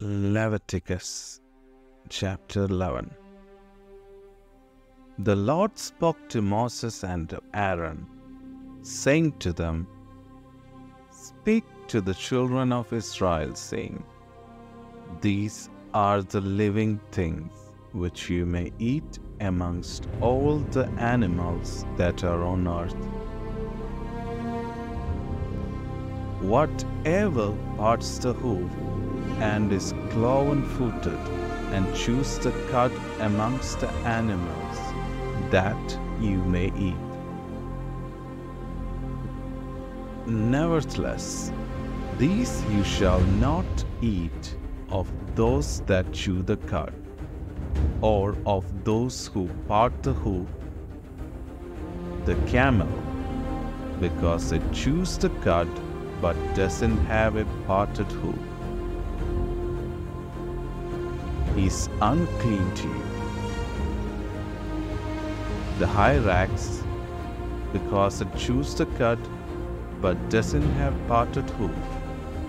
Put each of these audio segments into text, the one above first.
Leviticus chapter 11 The Lord spoke to Moses and Aaron, saying to them, Speak to the children of Israel, saying, These are the living things which you may eat amongst all the animals that are on earth. Whatever parts the hoof and is cloven footed, and chews the cud amongst the animals, that you may eat. Nevertheless, these you shall not eat of those that chew the cud, or of those who part the hoof, the camel, because it chews the cud but doesn't have a parted hoof is unclean to you. The hyrax, because it chews the cud but doesn't have parted hoof,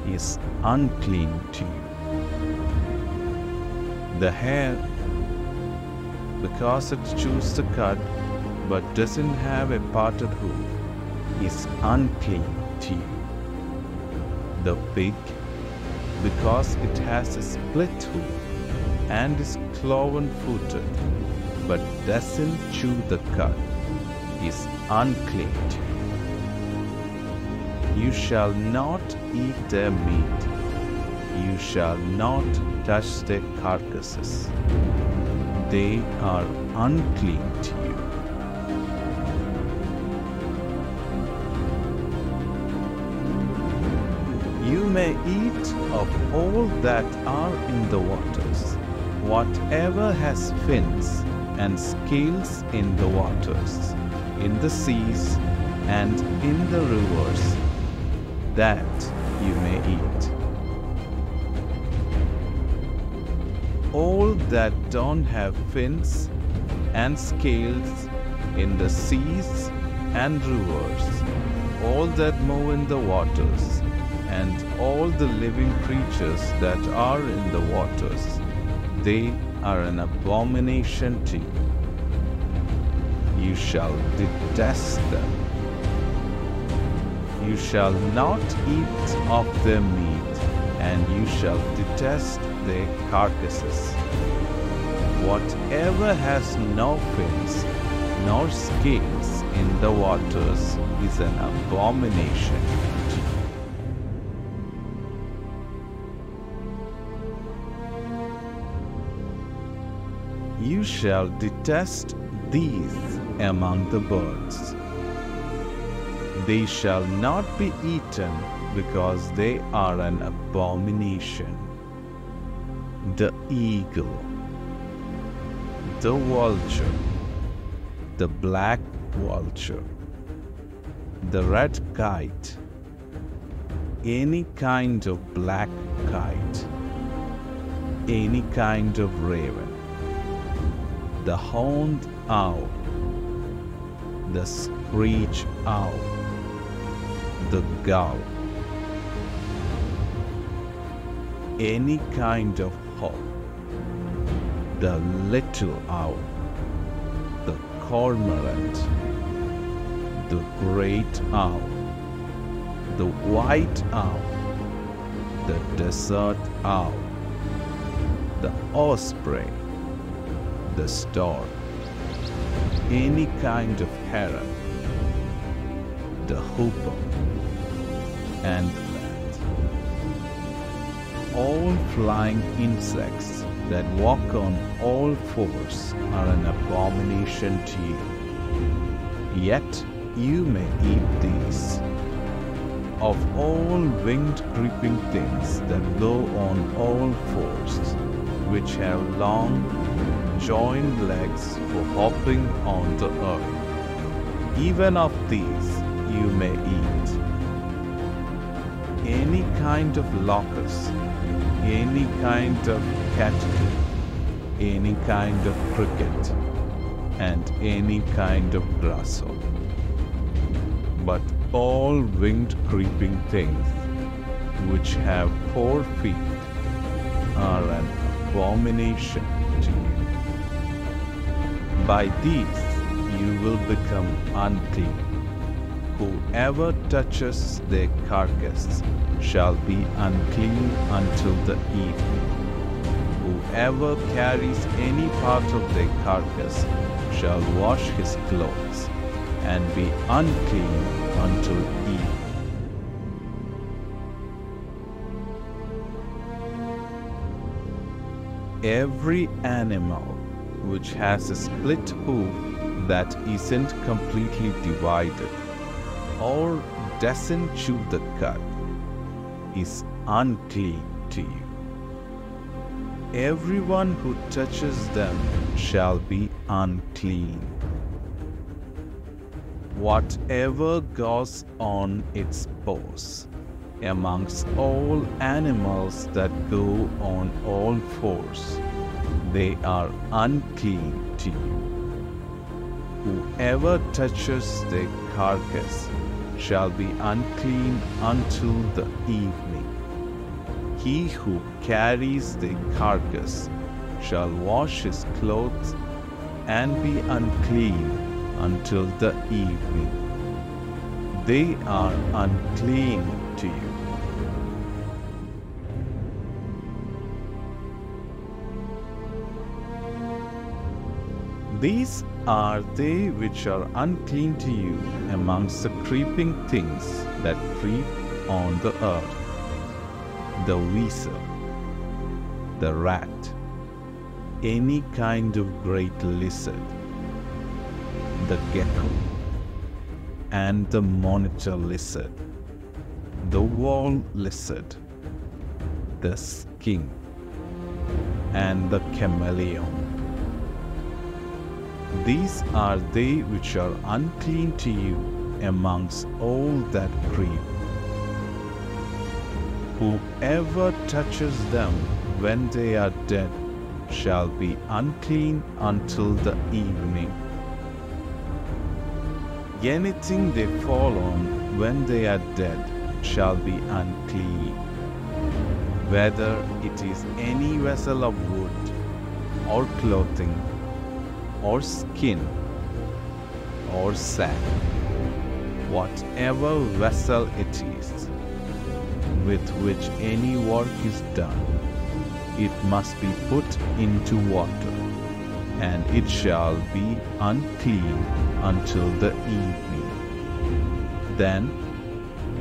is unclean to you. The hare, because it chews the cud but doesn't have a parted hoof, is unclean to you. The pig, because it has a split hoof, and is cloven footed, but doesn't chew the cud, is unclean. You shall not eat their meat, you shall not touch their carcasses. They are unclean to you. You may eat of all that are in the waters whatever has fins and scales in the waters, in the seas, and in the rivers, that you may eat. All that don't have fins and scales in the seas and rivers, all that move in the waters, and all the living creatures that are in the waters, they are an abomination to you. You shall detest them. You shall not eat of their meat, and you shall detest their carcasses. Whatever has no fins nor scales in the waters is an abomination You shall detest these among the birds. They shall not be eaten because they are an abomination. The eagle, the vulture, the black vulture, the red kite, any kind of black kite, any kind of raven the horned owl, the screech owl, the gull, any kind of hawk, the little owl, the cormorant, the great owl, the white owl, the desert owl, the osprey, the stork, any kind of heron, the hoopoe, and that. All flying insects that walk on all fours are an abomination to you. Yet you may eat these. Of all winged creeping things that go on all fours, which have long joined legs for hopping on the earth. Even of these you may eat. Any kind of locust, any kind of katydid, any kind of cricket, and any kind of grasshopper. But all winged creeping things which have four feet are an abomination. By these you will become unclean. Whoever touches their carcass shall be unclean until the evening. Whoever carries any part of their carcass shall wash his clothes and be unclean until evening. Every animal which has a split hoof that isn't completely divided or doesn't chew the cud is unclean to you. Everyone who touches them shall be unclean. Whatever goes on its paws, amongst all animals that go on all fours, they are unclean to you. Whoever touches their carcass shall be unclean until the evening. He who carries the carcass shall wash his clothes and be unclean until the evening. They are unclean to you. These are they which are unclean to you amongst the creeping things that creep on the earth the weasel, the rat, any kind of great lizard, the gecko, and the monitor lizard, the wall lizard, the skink, and the chameleon. These are they which are unclean to you amongst all that creep. Whoever touches them when they are dead shall be unclean until the evening. Anything they fall on when they are dead shall be unclean, whether it is any vessel of wood, or clothing, or skin, or sack, whatever vessel it is with which any work is done, it must be put into water, and it shall be unclean until the evening. Then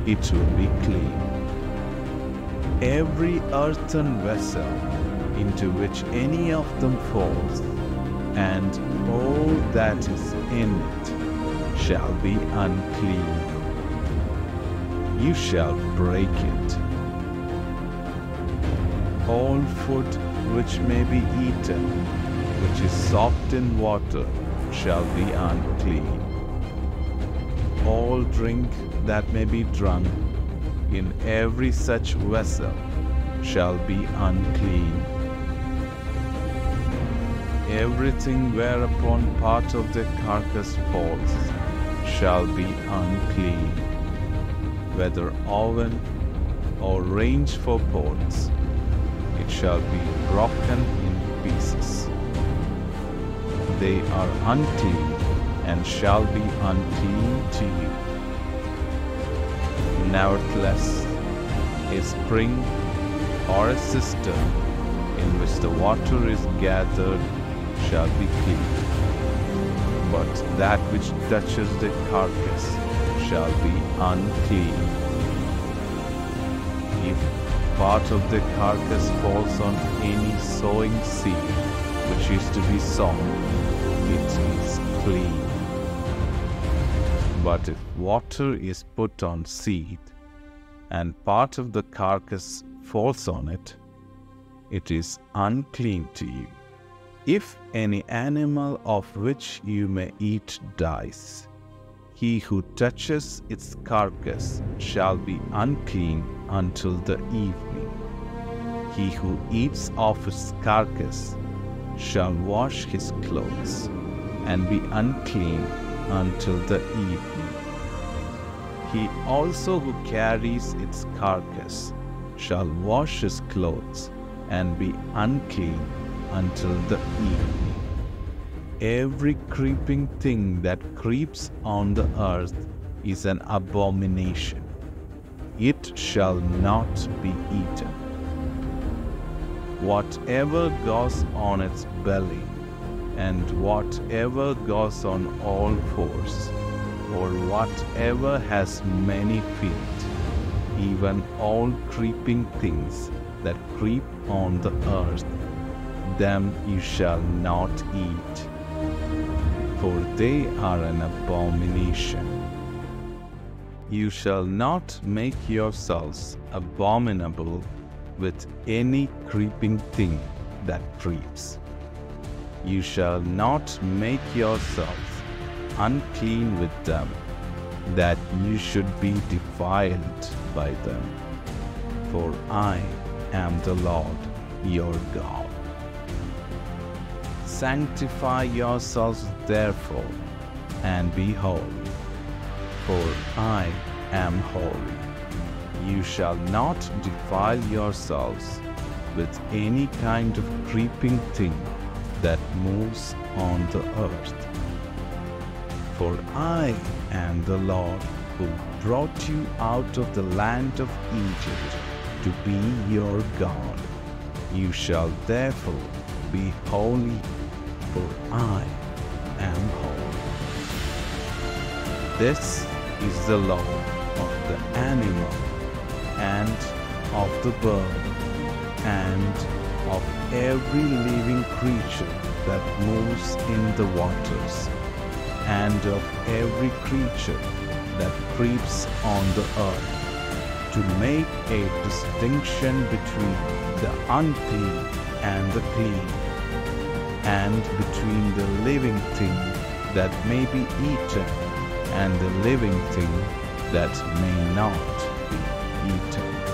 it will be clean. Every earthen vessel into which any of them falls, and all that is in it, shall be unclean you shall break it. All food which may be eaten, which is soaked in water, shall be unclean. All drink that may be drunk in every such vessel shall be unclean. Everything whereupon part of the carcass falls shall be unclean whether oven or range for pots, it shall be broken in pieces. They are unclean and shall be unclean to you. Nevertheless, a spring or a cistern in which the water is gathered shall be clean. But that which touches the carcass shall be unclean. If part of the carcass falls on any sowing seed which is to be sown, it is clean. But if water is put on seed, and part of the carcass falls on it, it is unclean to you. If any animal of which you may eat dies, he who touches its carcass shall be unclean until the evening. He who eats of its carcass shall wash his clothes and be unclean until the evening. He also who carries its carcass shall wash his clothes and be unclean until the evening. Every creeping thing that creeps on the earth is an abomination. It shall not be eaten. Whatever goes on its belly, and whatever goes on all fours, or whatever has many feet, even all creeping things that creep on the earth, them you shall not eat, for they are an abomination. You shall not make yourselves abominable with any creeping thing that creeps. You shall not make yourselves unclean with them, that you should be defiled by them. For I am the Lord your God. Sanctify yourselves therefore, and be holy, for I am holy. You shall not defile yourselves with any kind of creeping thing that moves on the earth. For I am the Lord who brought you out of the land of Egypt to be your God. You shall therefore be holy, for I am holy. This is the law of the animal and of the bird and of every living creature that moves in the waters and of every creature that creeps on the earth to make a distinction between the unclean and the clean and between the living thing that may be eaten and the living thing that may not be eaten.